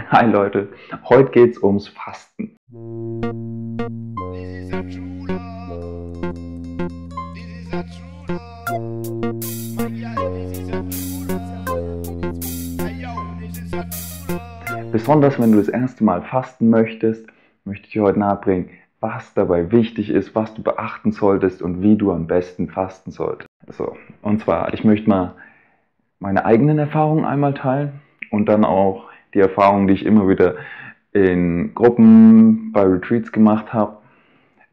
Hi Leute, heute geht's ums Fasten. Besonders wenn du das erste Mal fasten möchtest, möchte ich dir heute nahebringen, was dabei wichtig ist, was du beachten solltest und wie du am besten fasten solltest. So, und zwar, ich möchte mal meine eigenen Erfahrungen einmal teilen und dann auch die Erfahrungen, die ich immer wieder in Gruppen bei Retreats gemacht habe,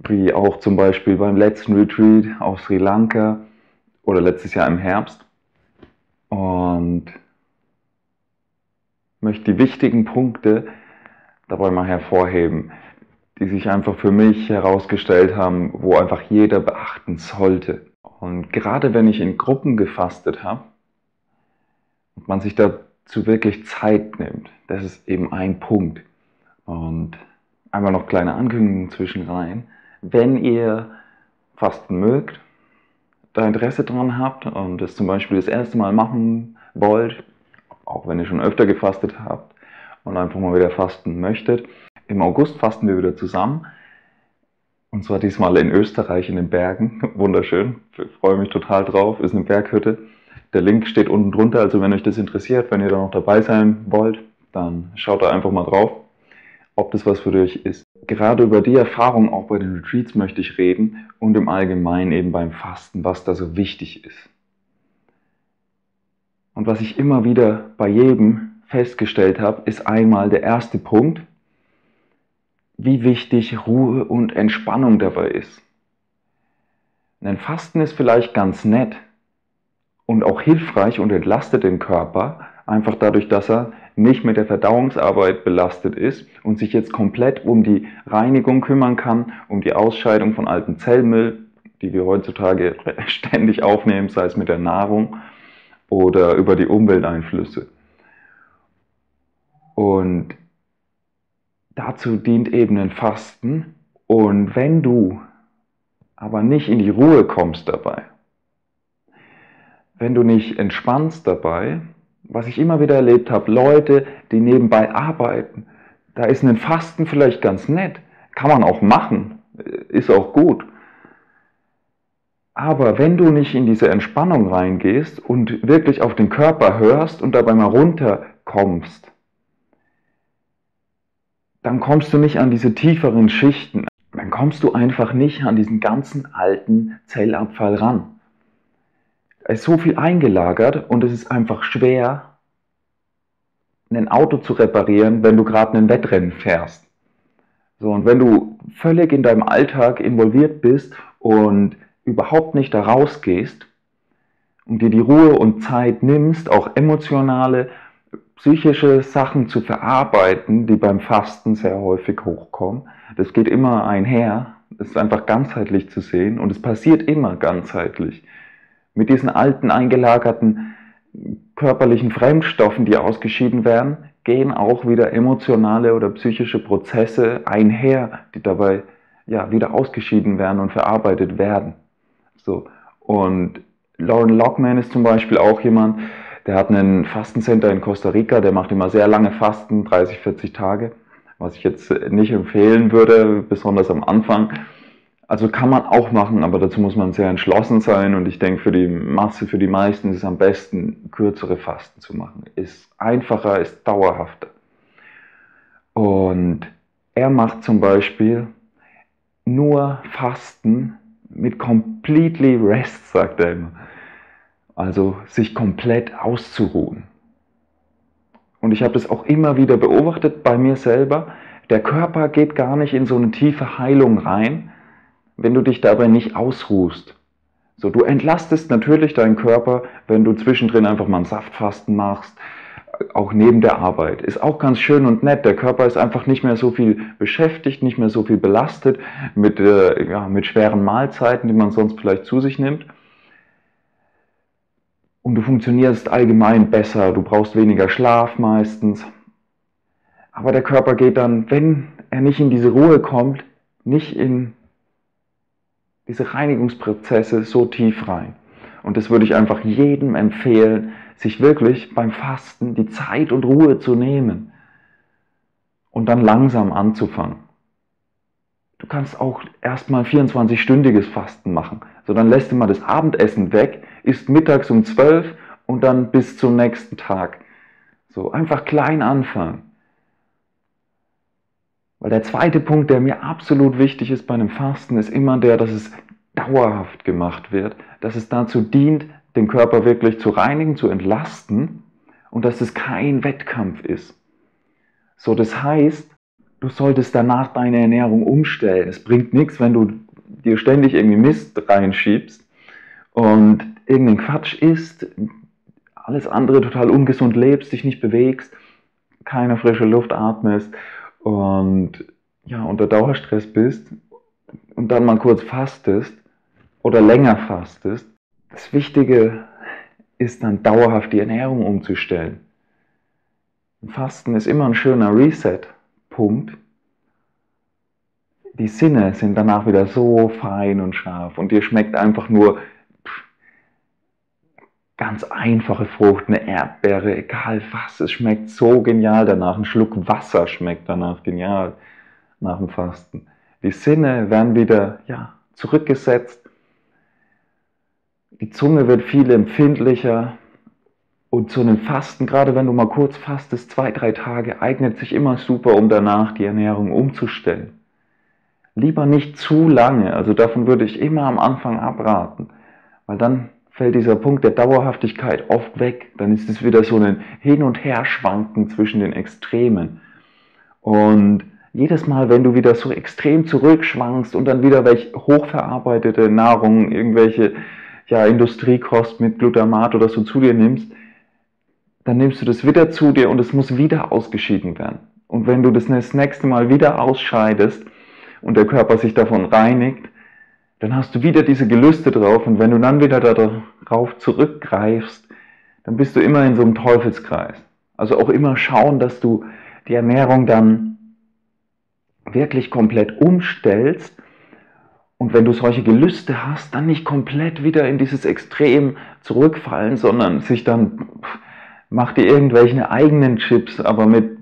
wie auch zum Beispiel beim letzten Retreat auf Sri Lanka oder letztes Jahr im Herbst. Und möchte die wichtigen Punkte dabei mal hervorheben, die sich einfach für mich herausgestellt haben, wo einfach jeder beachten sollte. Und gerade wenn ich in Gruppen gefastet habe und man sich dazu wirklich Zeit nimmt, das ist eben ein Punkt. Und einmal noch kleine Ankündigungen zwischen rein. Wenn ihr fasten mögt, da Interesse dran habt und es zum Beispiel das erste Mal machen wollt, auch wenn ihr schon öfter gefastet habt und einfach mal wieder fasten möchtet, im August fasten wir wieder zusammen. Und zwar diesmal in Österreich in den Bergen. Wunderschön. Ich freue mich total drauf. Ist eine Berghütte. Der Link steht unten drunter. Also wenn euch das interessiert, wenn ihr da noch dabei sein wollt, dann schaut da einfach mal drauf, ob das was für euch ist. Gerade über die Erfahrung auch bei den Retreats möchte ich reden und im Allgemeinen eben beim Fasten, was da so wichtig ist. Und was ich immer wieder bei jedem festgestellt habe, ist einmal der erste Punkt, wie wichtig Ruhe und Entspannung dabei ist. Denn Fasten ist vielleicht ganz nett und auch hilfreich und entlastet den Körper, einfach dadurch, dass er nicht mit der Verdauungsarbeit belastet ist und sich jetzt komplett um die Reinigung kümmern kann, um die Ausscheidung von alten Zellmüll, die wir heutzutage ständig aufnehmen, sei es mit der Nahrung oder über die Umwelteinflüsse. Und Dazu dient eben ein Fasten. Und wenn du aber nicht in die Ruhe kommst dabei, wenn du nicht entspannst dabei, was ich immer wieder erlebt habe, Leute, die nebenbei arbeiten, da ist ein Fasten vielleicht ganz nett, kann man auch machen, ist auch gut. Aber wenn du nicht in diese Entspannung reingehst und wirklich auf den Körper hörst und dabei mal runterkommst, dann kommst du nicht an diese tieferen Schichten. Dann kommst du einfach nicht an diesen ganzen alten Zellabfall ran. Es ist so viel eingelagert und es ist einfach schwer, ein Auto zu reparieren, wenn du gerade ein Wettrennen fährst. So, und wenn du völlig in deinem Alltag involviert bist und überhaupt nicht da rausgehst und dir die Ruhe und Zeit nimmst, auch emotionale psychische Sachen zu verarbeiten, die beim Fasten sehr häufig hochkommen. Das geht immer einher. Es ist einfach ganzheitlich zu sehen und es passiert immer ganzheitlich. Mit diesen alten eingelagerten körperlichen Fremdstoffen, die ausgeschieden werden, gehen auch wieder emotionale oder psychische Prozesse einher, die dabei ja, wieder ausgeschieden werden und verarbeitet werden. So. Und Lauren Lockman ist zum Beispiel auch jemand, der hat einen Fastencenter in Costa Rica, der macht immer sehr lange Fasten, 30, 40 Tage, was ich jetzt nicht empfehlen würde, besonders am Anfang. Also kann man auch machen, aber dazu muss man sehr entschlossen sein und ich denke, für die Masse, für die meisten ist es am besten, kürzere Fasten zu machen. Ist einfacher, ist dauerhafter. Und er macht zum Beispiel nur Fasten mit completely rest, sagt er immer also sich komplett auszuruhen. Und ich habe das auch immer wieder beobachtet bei mir selber. Der Körper geht gar nicht in so eine tiefe Heilung rein, wenn du dich dabei nicht ausruhst. So, du entlastest natürlich deinen Körper, wenn du zwischendrin einfach mal einen Saftfasten machst, auch neben der Arbeit. Ist auch ganz schön und nett. Der Körper ist einfach nicht mehr so viel beschäftigt, nicht mehr so viel belastet mit, äh, ja, mit schweren Mahlzeiten, die man sonst vielleicht zu sich nimmt und du funktionierst allgemein besser, du brauchst weniger Schlaf meistens. Aber der Körper geht dann, wenn er nicht in diese Ruhe kommt, nicht in diese Reinigungsprozesse so tief rein. Und das würde ich einfach jedem empfehlen, sich wirklich beim Fasten die Zeit und Ruhe zu nehmen. und dann langsam anzufangen. Du kannst auch erstmal 24-stündiges Fasten machen. So, dann lässt du mal das Abendessen weg, isst mittags um 12 und dann bis zum nächsten Tag. So, einfach klein anfangen. Weil der zweite Punkt, der mir absolut wichtig ist bei einem Fasten, ist immer der, dass es dauerhaft gemacht wird, dass es dazu dient, den Körper wirklich zu reinigen, zu entlasten und dass es kein Wettkampf ist. So, das heißt, du solltest danach deine Ernährung umstellen. Es bringt nichts, wenn du dir ständig irgendwie Mist reinschiebst und irgendeinen Quatsch isst, alles andere total ungesund lebst, dich nicht bewegst, keine frische Luft atmest und ja, unter Dauerstress bist und dann mal kurz fastest oder länger fastest. Das Wichtige ist dann dauerhaft die Ernährung umzustellen. Fasten ist immer ein schöner Reset-Punkt. Die Sinne sind danach wieder so fein und scharf und dir schmeckt einfach nur ganz einfache Frucht, eine Erdbeere, egal was, es schmeckt so genial danach. Ein Schluck Wasser schmeckt danach genial nach dem Fasten. Die Sinne werden wieder ja, zurückgesetzt. Die Zunge wird viel empfindlicher. Und so einem Fasten, gerade wenn du mal kurz fastest, zwei, drei Tage, eignet sich immer super, um danach die Ernährung umzustellen. Lieber nicht zu lange, also davon würde ich immer am Anfang abraten, weil dann fällt dieser Punkt der Dauerhaftigkeit oft weg. Dann ist es wieder so ein Hin- und Herschwanken zwischen den Extremen. Und jedes Mal, wenn du wieder so extrem zurückschwankst und dann wieder welche hochverarbeitete Nahrung, irgendwelche ja, Industriekost mit Glutamat oder so zu dir nimmst, dann nimmst du das wieder zu dir und es muss wieder ausgeschieden werden. Und wenn du das nächste Mal wieder ausscheidest und der Körper sich davon reinigt, dann hast du wieder diese Gelüste drauf und wenn du dann wieder darauf zurückgreifst, dann bist du immer in so einem Teufelskreis. Also auch immer schauen, dass du die Ernährung dann wirklich komplett umstellst und wenn du solche Gelüste hast, dann nicht komplett wieder in dieses Extrem zurückfallen, sondern sich dann, mach dir irgendwelche eigenen Chips, aber mit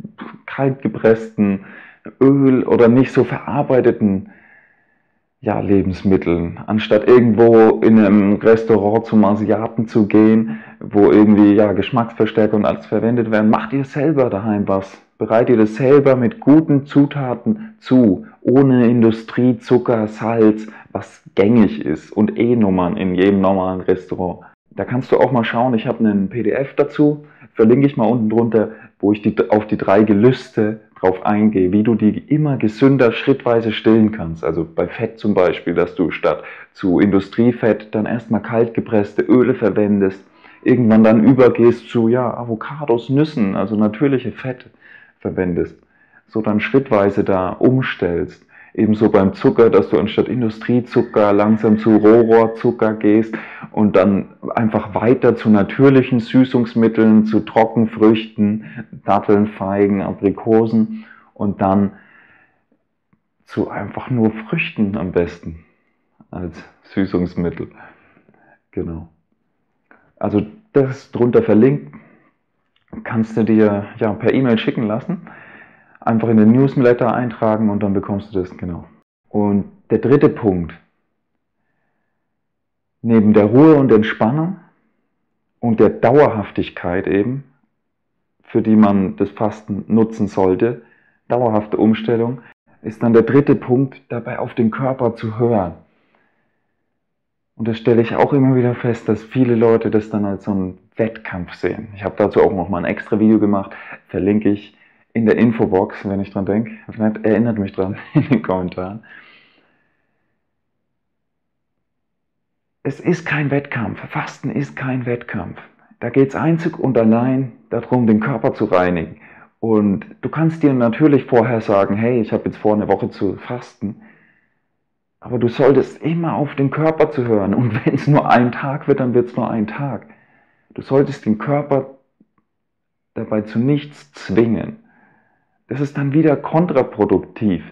kaltgepresstem Öl oder nicht so verarbeiteten ja, Lebensmitteln, anstatt irgendwo in einem Restaurant zum Asiaten zu gehen, wo irgendwie ja, Geschmacksverstärker und alles verwendet werden, macht ihr selber daheim was. Bereitet ihr das selber mit guten Zutaten zu, ohne Industrie, Zucker, Salz, was gängig ist und eh Nummern in jedem normalen Restaurant. Da kannst du auch mal schauen, ich habe einen PDF dazu, verlinke ich mal unten drunter, wo ich die, auf die drei Gelüste drauf eingehe, wie du die immer gesünder schrittweise stillen kannst. Also bei Fett zum Beispiel, dass du statt zu Industriefett dann erstmal kaltgepresste Öle verwendest, irgendwann dann übergehst zu ja, Avocados, Nüssen, also natürliche Fette verwendest, so dann schrittweise da umstellst. Ebenso beim Zucker, dass du anstatt Industriezucker langsam zu Rohrohrzucker gehst und dann einfach weiter zu natürlichen Süßungsmitteln, zu Trockenfrüchten, Datteln, Feigen, Aprikosen und dann zu einfach nur Früchten am besten als Süßungsmittel. Genau. Also das drunter verlinkt kannst du dir ja per E-Mail schicken lassen einfach in den Newsletter eintragen und dann bekommst du das, genau. Und der dritte Punkt, neben der Ruhe und Entspannung und der Dauerhaftigkeit eben, für die man das Fasten nutzen sollte, dauerhafte Umstellung, ist dann der dritte Punkt, dabei auf den Körper zu hören. Und das stelle ich auch immer wieder fest, dass viele Leute das dann als so einen Wettkampf sehen. Ich habe dazu auch noch mal ein extra Video gemacht, verlinke ich in der Infobox, wenn ich dran denke. Vielleicht erinnert mich dran in den Kommentaren. Es ist kein Wettkampf. Fasten ist kein Wettkampf. Da geht es einzig und allein darum, den Körper zu reinigen. Und du kannst dir natürlich vorher sagen, hey, ich habe jetzt vor, eine Woche zu fasten. Aber du solltest immer auf den Körper zu hören. Und wenn es nur ein Tag wird, dann wird es nur ein Tag. Du solltest den Körper dabei zu nichts zwingen. Das ist dann wieder kontraproduktiv.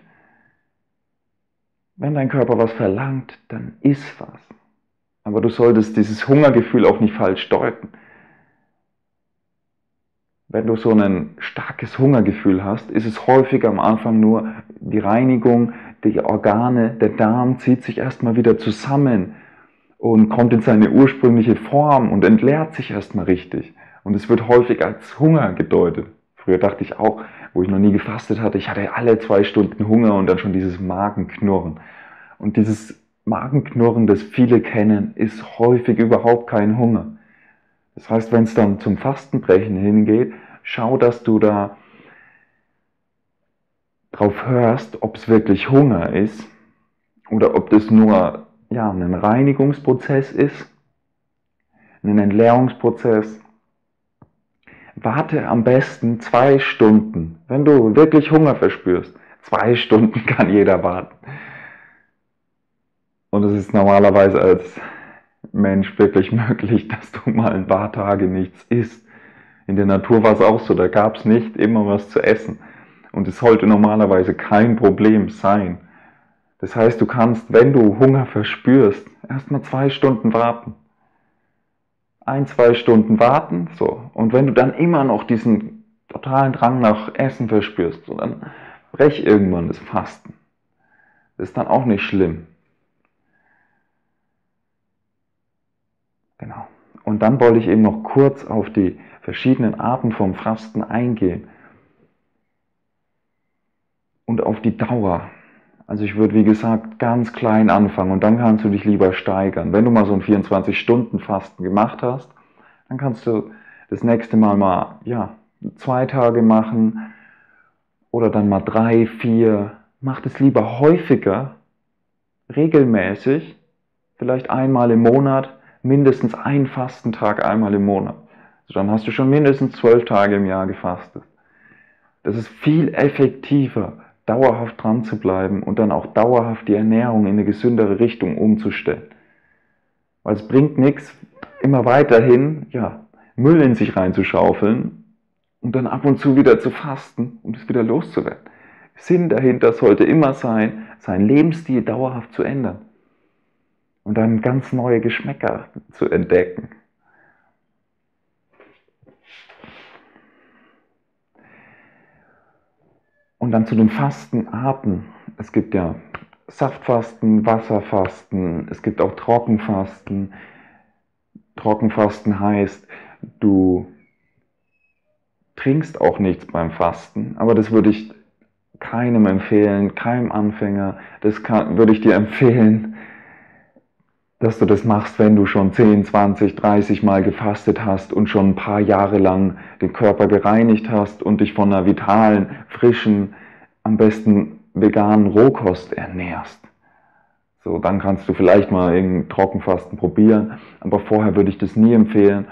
Wenn dein Körper was verlangt, dann isst was. Aber du solltest dieses Hungergefühl auch nicht falsch deuten. wenn du so ein starkes Hungergefühl hast, ist es häufig am Anfang nur die Reinigung, die Organe, der Darm zieht sich erstmal wieder zusammen und kommt in seine ursprüngliche Form und entleert sich erstmal richtig. Und es wird häufig als Hunger gedeutet. Früher dachte ich auch, wo ich noch nie gefastet hatte, ich hatte alle zwei Stunden Hunger und dann schon dieses Magenknurren. Und dieses Magenknurren, das viele kennen, ist häufig überhaupt kein Hunger. Das heißt, wenn es dann zum Fastenbrechen hingeht, schau, dass du da drauf hörst, ob es wirklich Hunger ist oder ob das nur ja, ein Reinigungsprozess ist, ein Entleerungsprozess. Warte am besten zwei Stunden, wenn du wirklich Hunger verspürst. Zwei Stunden kann jeder warten. Und es ist normalerweise als Mensch wirklich möglich, dass du mal ein paar Tage nichts isst. In der Natur war es auch so, da gab es nicht immer was zu essen. Und es sollte normalerweise kein Problem sein. Das heißt, du kannst, wenn du Hunger verspürst, erstmal zwei Stunden warten. Ein, zwei Stunden warten, so. Und wenn du dann immer noch diesen totalen Drang nach Essen verspürst, so, dann brech irgendwann das Fasten. Das ist dann auch nicht schlimm. Genau. Und dann wollte ich eben noch kurz auf die verschiedenen Arten vom Fasten eingehen. Und auf die Dauer. Also ich würde, wie gesagt, ganz klein anfangen und dann kannst du dich lieber steigern. Wenn du mal so ein 24-Stunden-Fasten gemacht hast, dann kannst du das nächste Mal mal, ja, zwei Tage machen oder dann mal drei, vier. Mach das lieber häufiger, regelmäßig, vielleicht einmal im Monat, mindestens ein Fastentag einmal im Monat. Also dann hast du schon mindestens zwölf Tage im Jahr gefastet. Das ist viel effektiver, dauerhaft dran zu bleiben und dann auch dauerhaft die Ernährung in eine gesündere Richtung umzustellen. Weil es bringt nichts, immer weiterhin ja, Müll in sich reinzuschaufeln und dann ab und zu wieder zu fasten, um es wieder loszuwerden. Sinn dahinter sollte immer sein, seinen Lebensstil dauerhaft zu ändern und dann ganz neue Geschmäcker zu entdecken. Und dann zu den Fastenarten. Es gibt ja Saftfasten, Wasserfasten, es gibt auch Trockenfasten. Trockenfasten heißt, du trinkst auch nichts beim Fasten, aber das würde ich keinem empfehlen, keinem Anfänger. Das kann, würde ich dir empfehlen, dass du das machst, wenn du schon 10, 20, 30 Mal gefastet hast und schon ein paar Jahre lang den Körper gereinigt hast und dich von einer vitalen, frischen, am besten veganen Rohkost ernährst. So, dann kannst du vielleicht mal irgendein Trockenfasten probieren, aber vorher würde ich das nie empfehlen.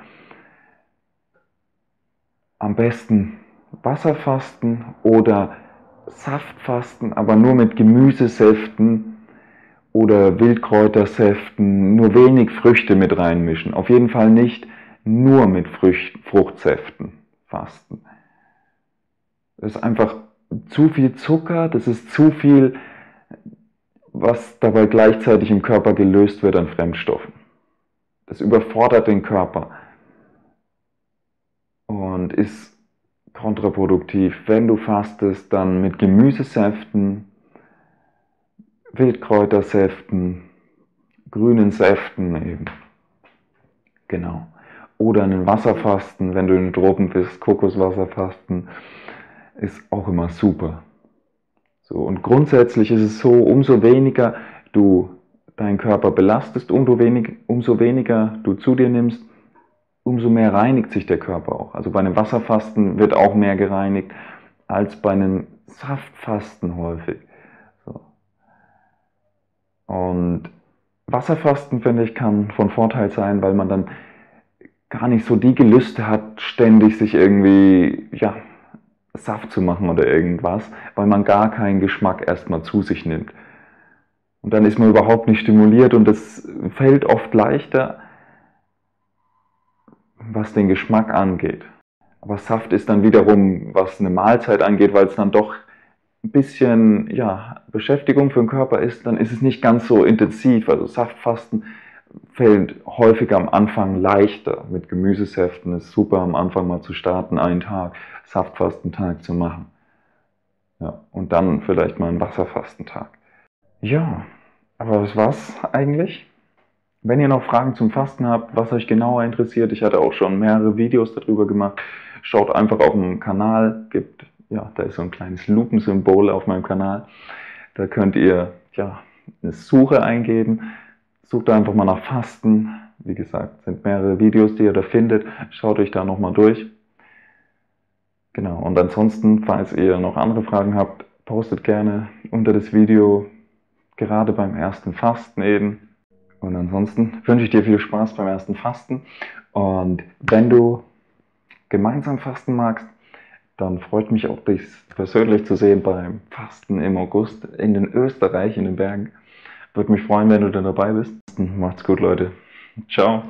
Am besten Wasserfasten oder Saftfasten, aber nur mit Gemüsesäften oder Wildkräutersäften nur wenig Früchte mit reinmischen. Auf jeden Fall nicht nur mit Frucht, Fruchtsäften fasten. Das ist einfach zu viel Zucker, das ist zu viel, was dabei gleichzeitig im Körper gelöst wird an Fremdstoffen. Das überfordert den Körper und ist kontraproduktiv. Wenn du fastest, dann mit Gemüsesäften, Wildkräutersäften, grünen Säften eben. Genau. Oder einen Wasserfasten, wenn du in den Tropen bist, Kokoswasserfasten, ist auch immer super. So, und grundsätzlich ist es so, umso weniger du deinen Körper belastest, umso, wenig, umso weniger du zu dir nimmst, umso mehr reinigt sich der Körper auch. Also bei einem Wasserfasten wird auch mehr gereinigt als bei einem Saftfasten häufig. Und Wasserfasten, finde ich, kann von Vorteil sein, weil man dann gar nicht so die Gelüste hat, ständig sich irgendwie, ja, Saft zu machen oder irgendwas, weil man gar keinen Geschmack erstmal zu sich nimmt. Und dann ist man überhaupt nicht stimuliert und es fällt oft leichter, was den Geschmack angeht. Aber Saft ist dann wiederum, was eine Mahlzeit angeht, weil es dann doch ein bisschen ja, Beschäftigung für den Körper ist, dann ist es nicht ganz so intensiv. Also Saftfasten fällt häufig am Anfang leichter. Mit Gemüsesäften ist super am Anfang mal zu starten, einen Tag Saftfastentag zu machen. Ja, und dann vielleicht mal einen Wasserfastentag. Ja, aber das war's eigentlich. Wenn ihr noch Fragen zum Fasten habt, was euch genauer interessiert, ich hatte auch schon mehrere Videos darüber gemacht, schaut einfach auf dem Kanal, gibt, ja, da ist so ein kleines Lupensymbol auf meinem Kanal. Da könnt ihr ja, eine Suche eingeben, sucht einfach mal nach Fasten. Wie gesagt, sind mehrere Videos, die ihr da findet. Schaut euch da nochmal durch. Genau, und ansonsten, falls ihr noch andere Fragen habt, postet gerne unter das Video, gerade beim ersten Fasten eben. Und ansonsten wünsche ich dir viel Spaß beim ersten Fasten. Und wenn du gemeinsam fasten magst, dann freut mich auch, dich persönlich zu sehen beim Fasten im August in den Österreich, in den Bergen. Würde mich freuen, wenn du da dabei bist. Macht's gut, Leute. Ciao.